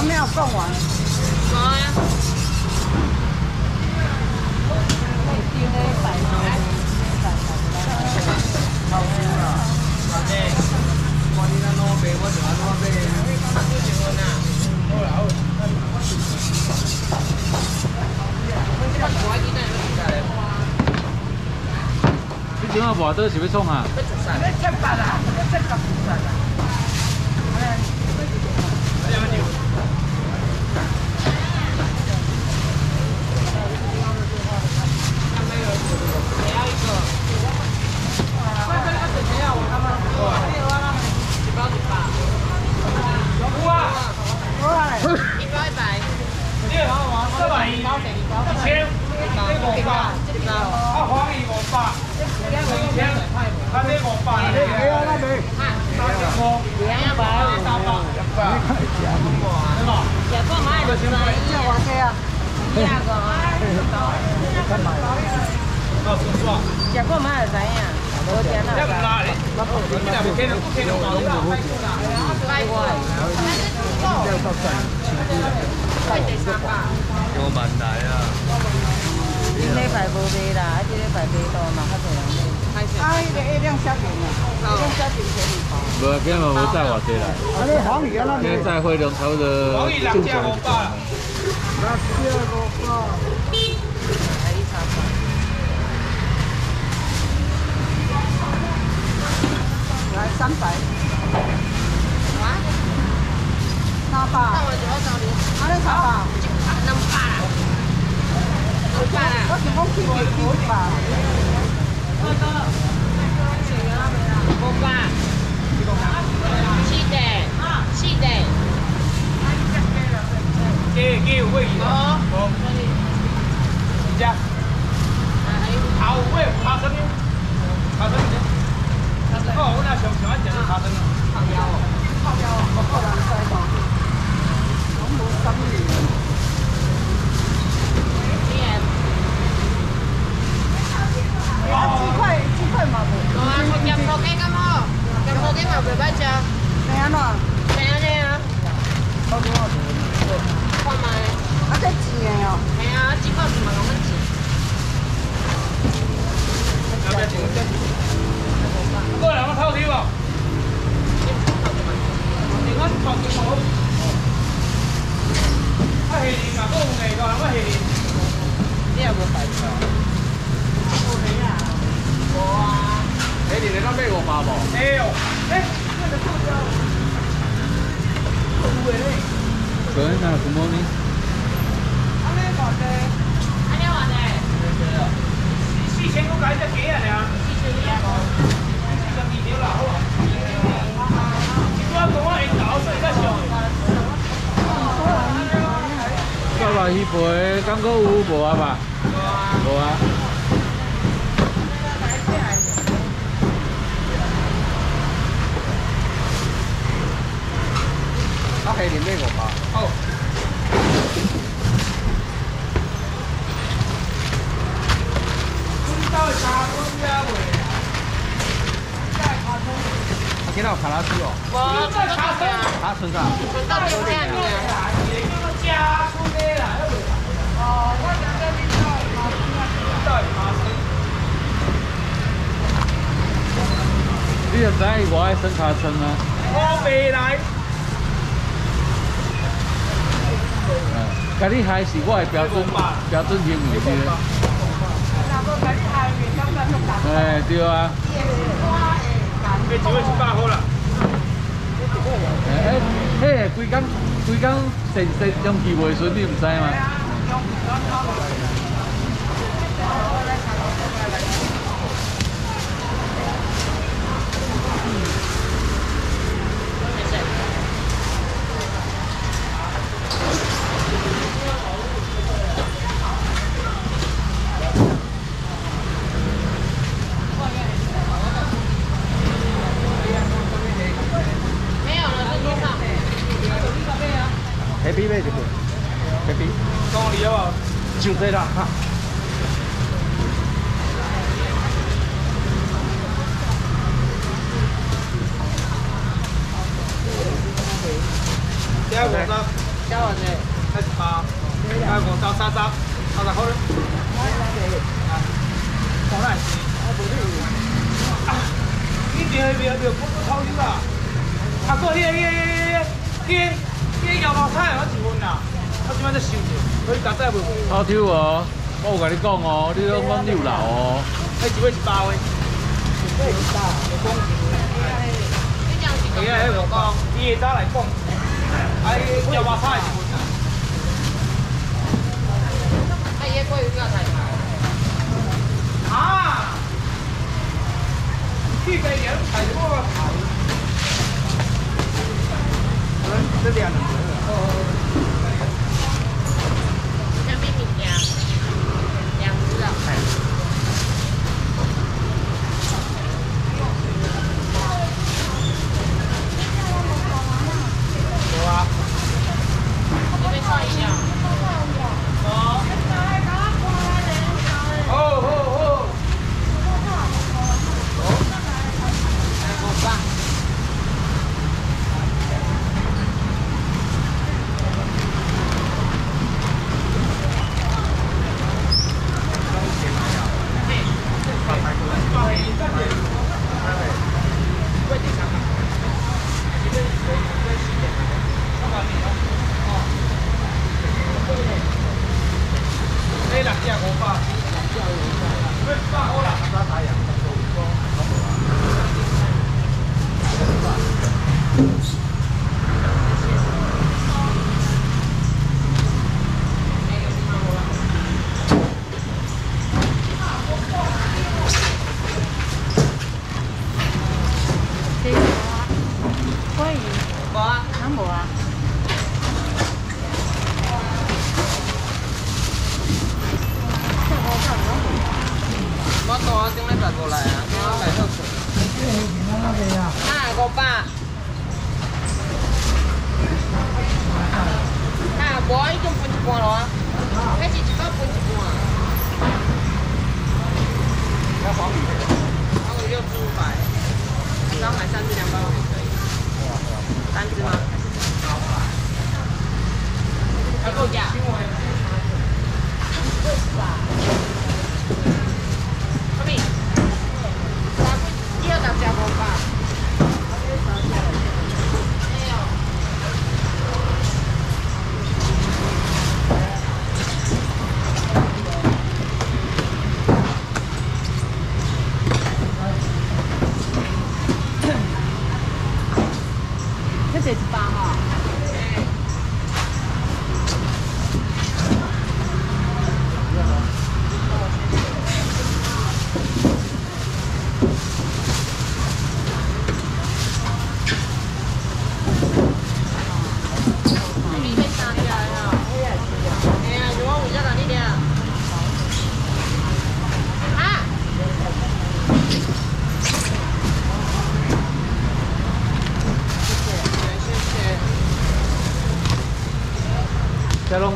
都没有送完。好啊。你今晚外倒是要创啊？一包一百。四百一，一千，这五百，到处是吧？也不买就知影。我点了。要不拉哩？你俩不给人，不给人包的啦。来过。我万来啊！今礼拜无卖啦，这礼拜卖多嘛，较多人买。啊，那个一辆小饼啊，一辆小饼便宜包。无，今日无载偌济啦。啊，那黄鱼啊，那今日载回龙差不多黄鱼两件五百，那第二个包。来三百。三百。啊，你三百。两百。啦。两百。啦。我想讲去几几百。五百。四的，四的。给给有位移的，哦，一家，好有位，卡生的，卡生的，哦，我那想想要吃卡生的，靠腰哦，靠腰哦，我个人在讲，我冇心意。啊，鸡块鸡块嘛无。哦，我咸酥鸡敢好？咸酥鸡嘛袂歹食。咩安怎？咩安尼啊？好多好多。看卖。啊，这钱的哦。系啊，几块是嘛两蚊钱。要不要请？过两个透天哦。你看透天好。啊，下年啊，都有卖个，我下年。你有无摆出？哎，你那买五百无？哎呦，哎，那个臭椒，有诶。Good morning. Good morning. 安尼偌济？安尼话呢？四千个解只几啊，俩。四千二个。四十二条啦，好啊。我讲我下昼所以较上。再来鱼皮，感觉有无啊吧？无啊。啊，下年买五百。好。到茶村呀喂。啊，今仔有卡拉斯哦。我，在茶村。啊，村上。存到六点呢。家村的啦，我讲这边到茶村啊，到茶村。你就知影我爱生卡村啊？我未来。嗯，甲你嗨是我的标准标准型物对。哎，对啊。哎，迄个规工规工神神用气袂顺，你毋知吗？没有了，在桌上。黑皮买就好，黑皮。讲你好就这啦，哈。第二五张。交完嘞，开始八，开五到三十，三十块了。啊，好来，啊，你别别别，不不超市啊！啊，个迄个迄个迄个迄个迄个摇毛菜我一份啦，我即摆在收着，可以加载袂？头抽哦，我有甲你讲哦，你拢讲六楼哦。迄一尾是八位。这是大，我讲伊个迄个讲，伊来讲，啊，伊摇毛菜一份啦。那椰桂鱼不要太大。啊！去个人踩过嗯。这两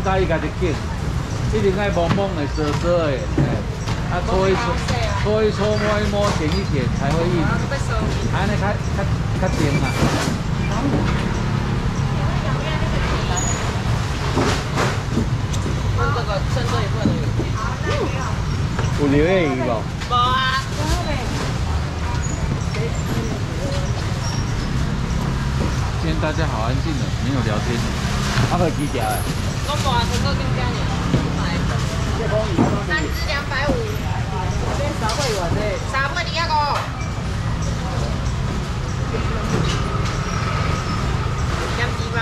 这拢在伊家己拣，一定爱蒙蒙的、涩涩的，哎，啊搓一搓，搓一搓，摸一摸，舔一舔才会硬，然后被收起。安尼较较较甜啊。问这个一。有留的鱼无？无啊。今天大家好安静的，没有聊天。啊，会几条诶？三只两百五。这三百元的，三百二啊个。两只吧。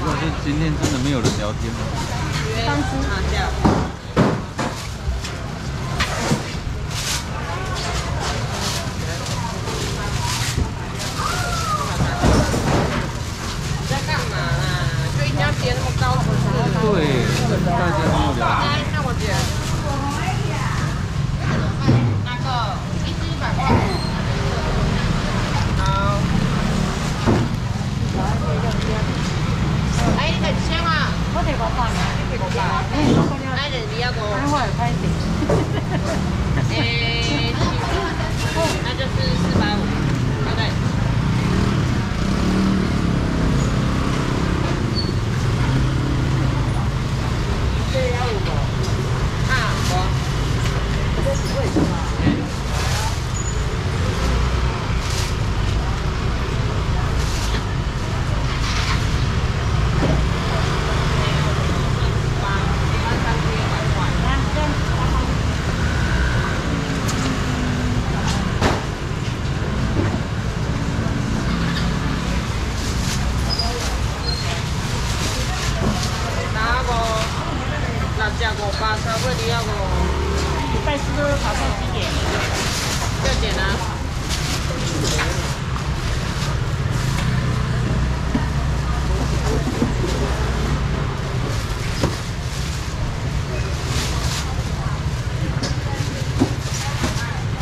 如果是今天真的没有人聊天吗？三只。啊，这样。在干嘛啦？就一定要叠那么高，是不是？对，大家没有聊天。哎，那我姐。那个一只一百块。好。哎，你等先啊。我这个饭呢？五百。哎，我讲了，哎，你要给我。安我会拍点。诶，那就是四百五，对不对？啊，差不多你要不？礼拜四都早上几点？六点啊。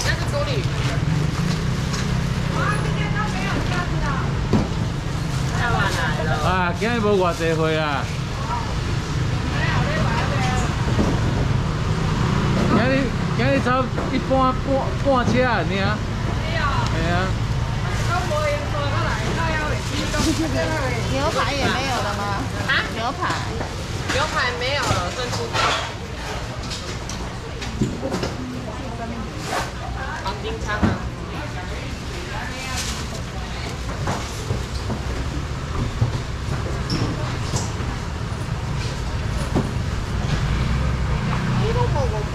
那是公里。太晚来了。啊，今日无偌济货啊。今日今日差一般半半车尔。没有。系啊。牛排也没有了吗？啊？牛排。牛排没有了，剩猪脚。黄金餐啊。你都破过快。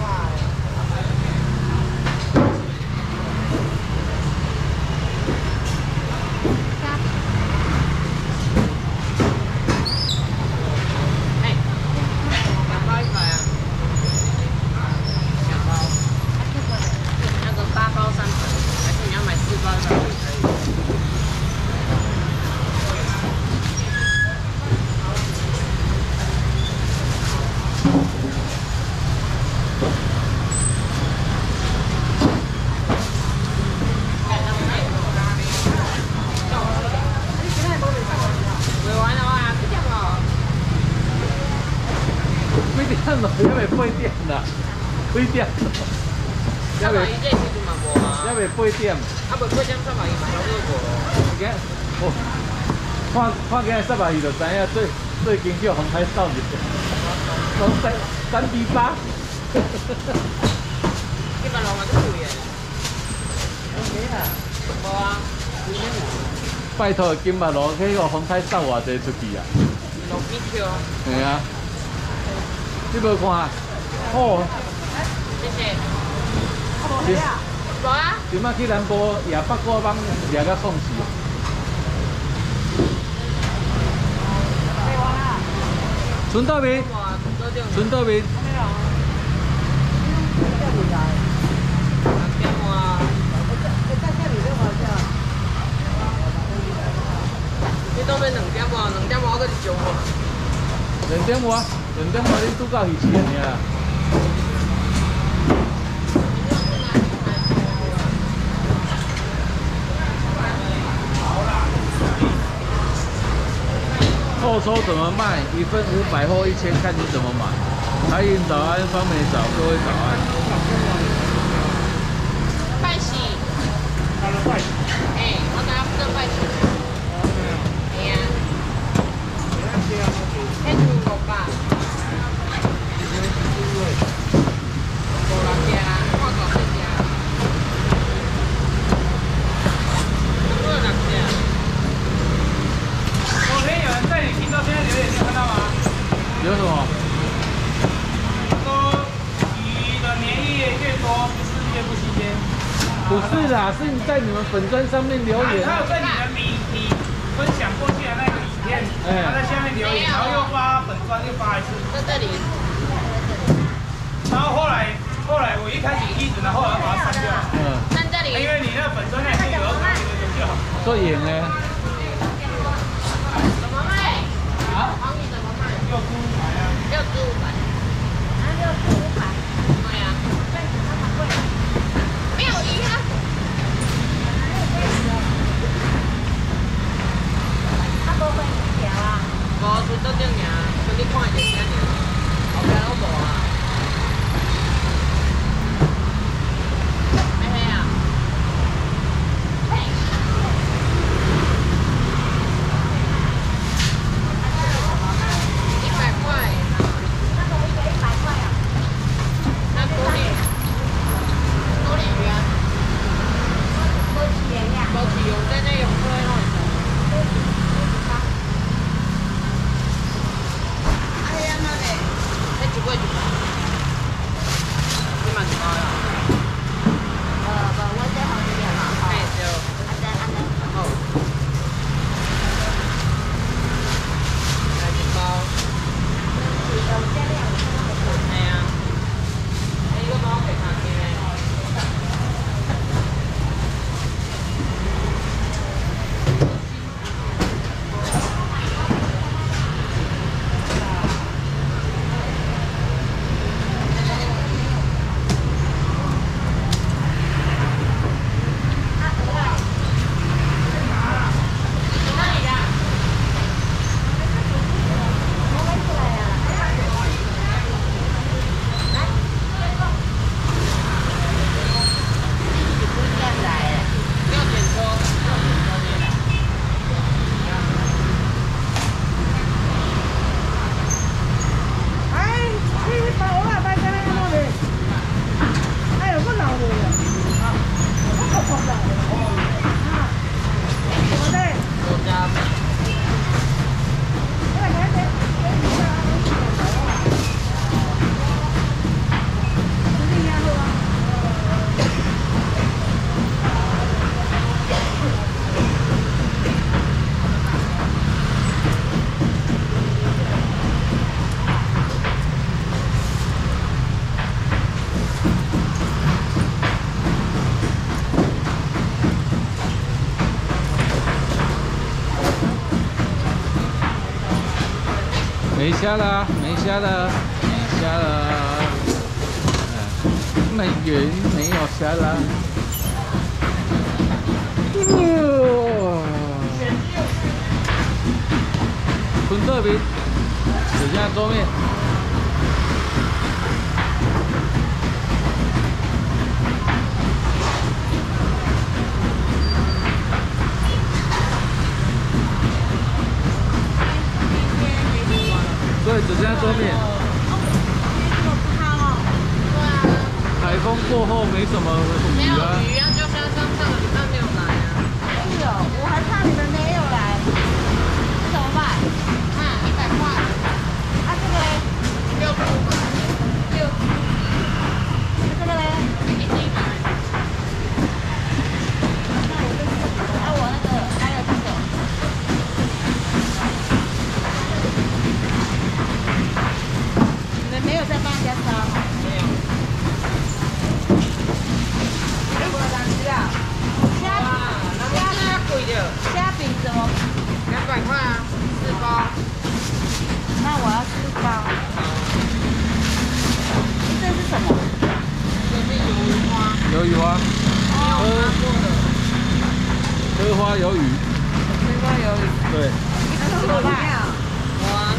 哎，两包一百啊？两包。那个八包三百，还是你要买四包一百也可以。未完了啊，几点了？几点咯？还未八点啦，几点？还未三百一这时阵嘛无啊。还未八点。啊，无八点三百一嘛，差不多无咯。今哦，看看今日十八鱼就知影最最近叫红海少年，从三三比八。一百六嘛就贵诶。无啊，拜托金马路去个红海扫偌济出去啊？六 BQ，系啊，你无看？哦，谢谢。今无啊，今仔去南部夜八卦帮掠甲创死。春到未？无啊，多点。春到未？六点啊。你当面两点无？两点无我搁是上无。两点外，两点外你拄到鱼市尔。后抽怎么卖？一份五百或一千，看你怎么买。台云早安，方美早，各位早安。拜喜。哎，我等下不能拜喜。哎呀。迄就五百。无人食啊，看大细食。不能人食。昨天有人在你频道现在留言，你有看到吗？有什么？说鱼的粘液越多，就是越不新鲜。不是啦，是你在你们粉砖上面留言。他有在你的米你分享过去的那个影片，哎他在下面留言，然后又发粉砖又发一次，在这里。然后后来后来我一开始一直呢，后来把它删掉，嗯，在这里。因为你那粉砖那些有儿童的就好。做影呢？怎么卖？啊，黄鱼怎么卖？六猪排啊，六十五百。啊，六虾了，没虾了，没虾了。哎，美元没有虾了。哇！昆特饼，指向桌面。对，只剩下桌面。台风过后没什么鱼啊。鱼啊，就像上上个礼拜没有来啊。是哦，我还怕你们没有来，这怎么办？啊，一百块，啊，这个嘞，六十五块，六，这个嘞，一斤一百。那我这是，啊，我那个还有这个，你们没有在帮人家杀吗？没有。如果难吃啊，虾哇，那家那贵的，虾饼怎么？两百块啊，四包。那我要吃包。这是什么？这是鱿鱼花，鱿鱼花，没有拿过的。荷花鱿鱼。水果鱿鱼，对，一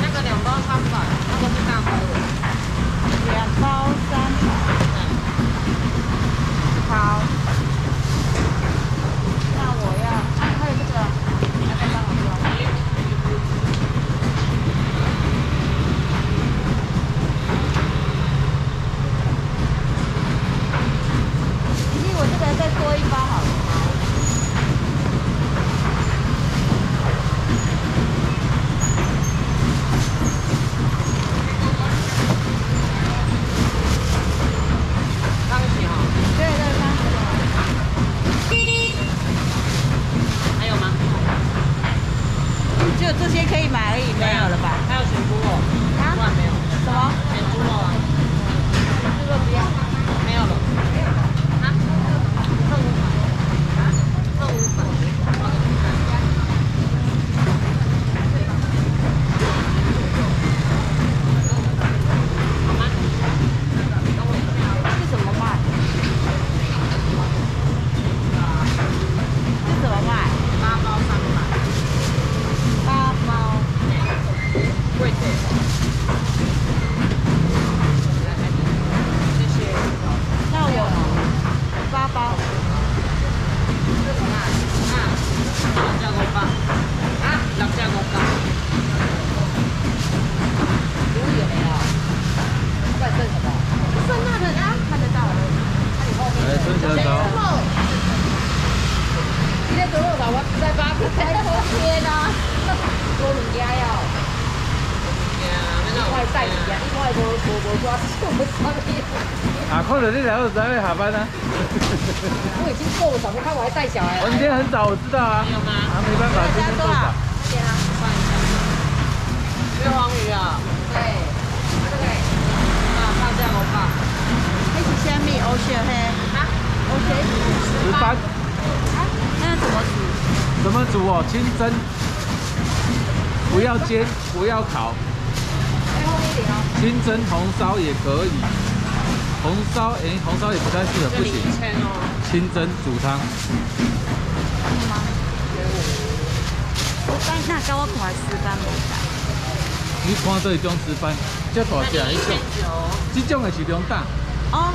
那个两包三百，那个是大包的。两包三百。好。那我要，啊，还有这个，还在帮我装。弟弟，我这个再多一包好了。当起哈，对对，三十还有吗？只有这些可以买而已，没有了吧？还有选猪肉，啊没有。什么？选猪肉啊，这个不要。没有了。啊？剩五百。啊？剩五百。好的，好吗？等我一下。这怎么卖？这怎么卖？八包三百，八包。贵的。谢谢。那我八包。啊，六隻五百。啊，六隻五百。如有没有？不然剩什么？剩那个啊，看得到了。那你后面来春小烧。你在多肉吧？我在八个在后天啊。多物件哟，带鱼啊，另外无无无抓手什么啊，看着你两个才会下班呢、我已经够了，怎么看我还带小孩我今天很早，我知道啊。没有吗啊，没办法，今天够早。对啊，算一下。月黄鱼啊，对，这个啊，八隻五百。那是虾米？欧雪黑，啊，欧雪。石斑啊，那怎么煮？怎么煮哦？清蒸，不要煎，不要烤，清蒸红烧也可以。红烧，哎，红烧也不太适合，不行。清蒸煮汤，是吗？我刚那跟我看石斑无你看这种石斑，这大只一种，九。这种的是中大。哦。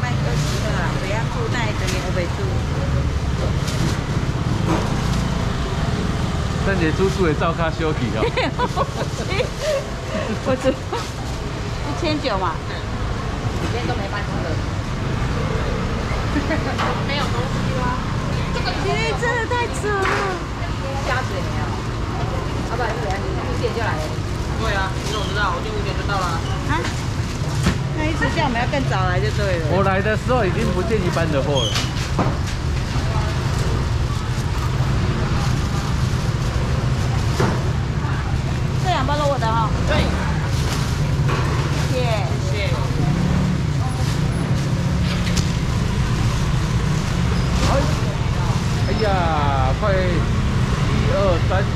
卖二十个啦，不要煮那一个我袂煮。等下煮煮的照卡休息哦。我只一千九嘛，里面都没办法了。没有东西啦。咦，真的太扯了！加水没有？要不然就怎样？你五点就来了。对啊，你怎么知道？我就五点就到了。啊？那一直叫我们要更早来就对了。我来的时候已经不见一般的货了。转是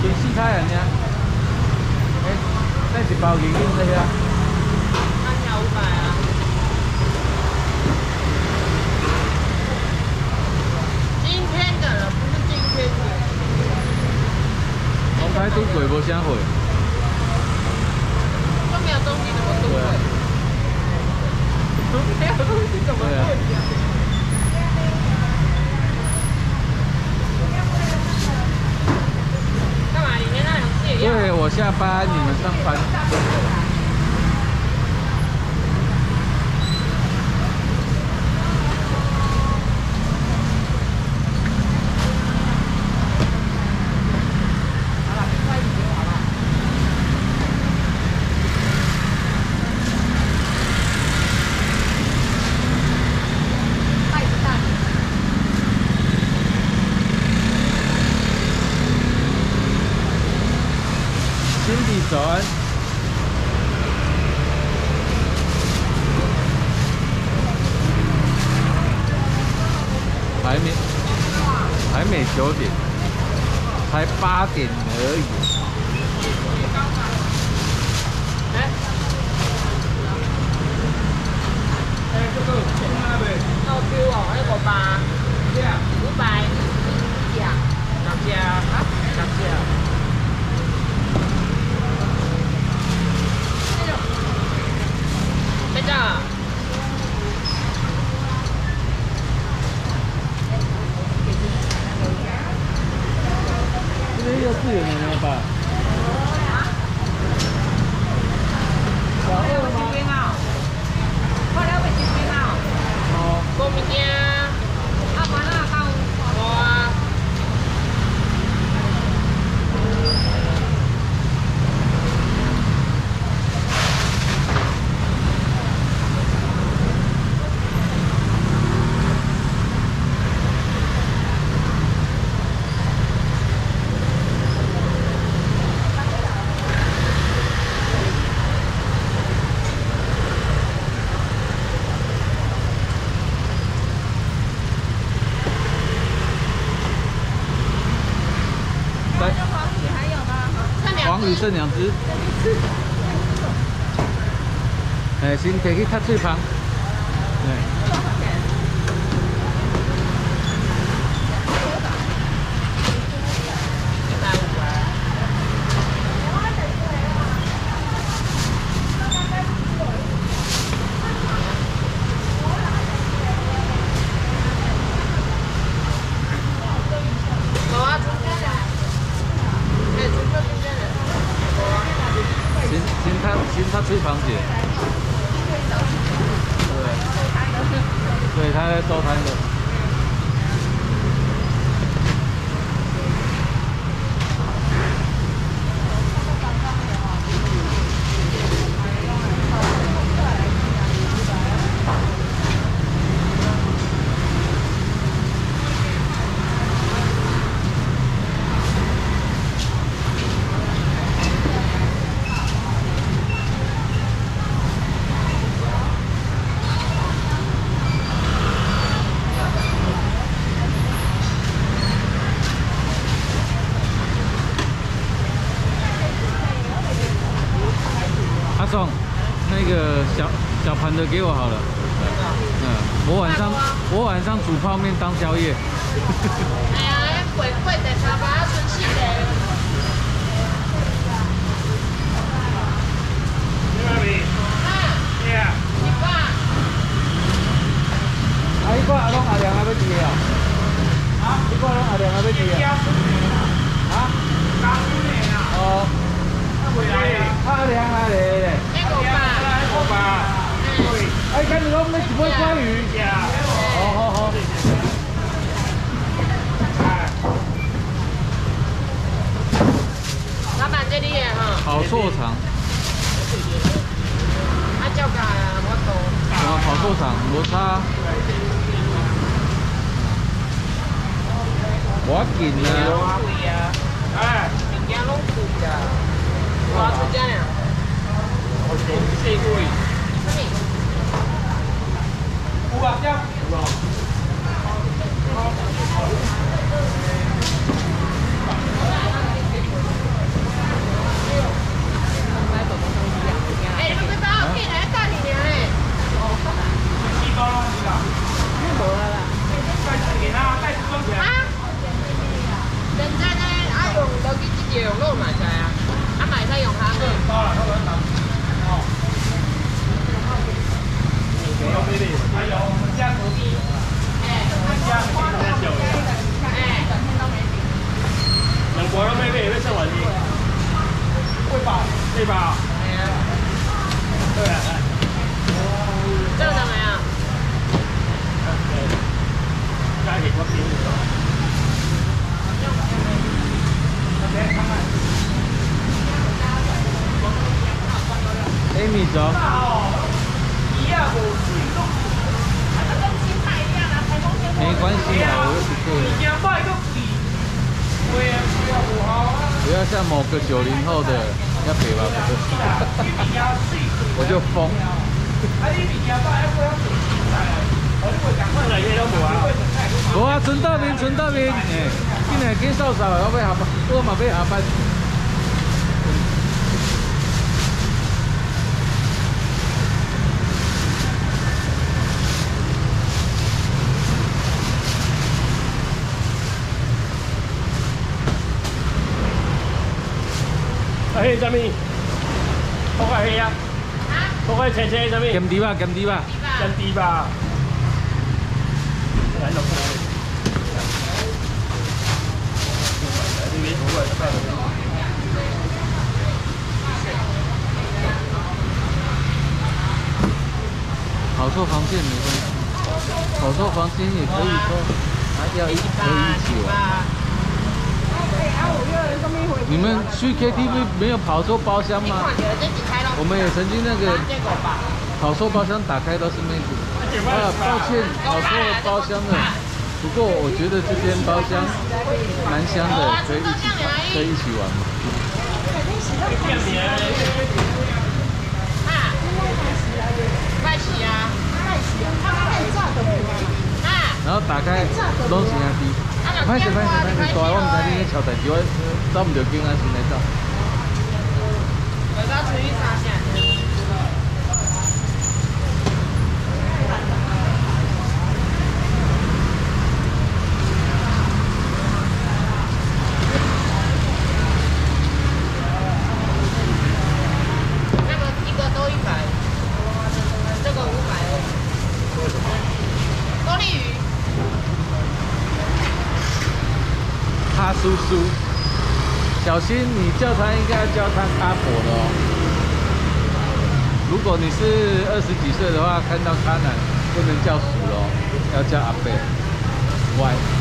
全四彩安尼，哎，那是包银金的呀。开都贵，无啥货。都没有东西怎么都贵？没有东西怎么贵？因为，我下班，你们上班。好了，快一点好了。大一大一。辛迪早安。还没，还没九点，才八点而已。队长，这个幼稚园的没有吧？小二吗？边啊，快了北京边啊，哦，公明天，啊，完了，到无啊。来，黄鱼还有吗？剩两只。哎，先摕去擦水旁。哎，一百五啊。无啊，中间的。哎，中间中间的。无啊。先先擦先擦水旁去。对，对，他在收摊的。阿总，那个小小盘的给我好了。嗯，我晚上我晚上煮泡面当宵夜。哎呀，贵贵的茶吧，纯细的。在哪里？啊，这样，一百。啊，一个阿龙阿良还要煮的哦。啊，一个龙阿良还要啊，啊？哦，好吧，对，哎，今日拢要一尾关鱼。好好好。老板这里的哈，跑错场，啊照价啊，我懂。什么跑错场？无差。我紧！啊，哎，物件拢贵啊。我出价呀，我说这贵，什么？五百加，有了。对吧？对啊。这个怎么样？加一点我给你。没关系啊，我又不贵。不要像某个九零后的要赔吧，我就疯。无啊，陈大明，陈大明，哎，今日几扫扫，我要下班，我嘛要下班。哎，什么？我快黑啊！我快切切什么？减低吧，减低吧。减低吧。来弄过来。跑错房间没关系，跑错房间也可以说，还要一可以一起玩。你们去 KTV 没有跑错包厢吗？我们也曾经那个跑错包厢，打开都是妹子。啊，抱歉，跑错了包厢了。不过我觉得这间包厢蛮香的，可以一起可以一起玩吗？啊，快洗啊！快洗啊！太炸的啊！然后打开东西啊滴。歹势歹势歹势，大我唔知你咧超代志，我走唔着紧啊，先来走。我到出去三下。那个一个都一百，这个五百哦。高丽鱼。他叔叔，小心你叫他应该要叫他阿婆的哦。如果你是二十几岁的话，看到他呢不能叫叔喽，要叫阿伯。乖。